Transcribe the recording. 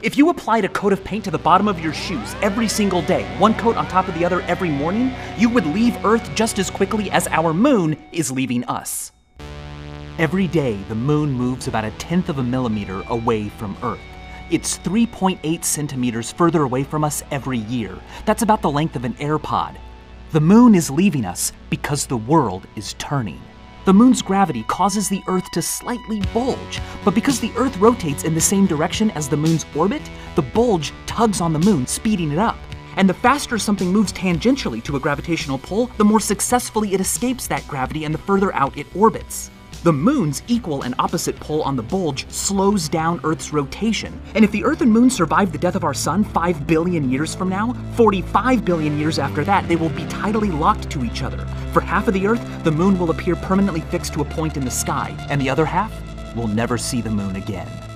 If you applied a coat of paint to the bottom of your shoes every single day, one coat on top of the other every morning, you would leave Earth just as quickly as our moon is leaving us. Every day, the moon moves about a tenth of a millimeter away from Earth. It's 3.8 centimeters further away from us every year. That's about the length of an AirPod. The moon is leaving us because the world is turning. The moon's gravity causes the Earth to slightly bulge, but because the Earth rotates in the same direction as the moon's orbit, the bulge tugs on the moon, speeding it up. And the faster something moves tangentially to a gravitational pull, the more successfully it escapes that gravity and the further out it orbits. The moon's equal and opposite pull on the bulge slows down Earth's rotation. And if the Earth and moon survive the death of our sun 5 billion years from now, 45 billion years after that, they will be tidally locked to each other. For half of the Earth, the moon will appear permanently fixed to a point in the sky, and the other half will never see the moon again.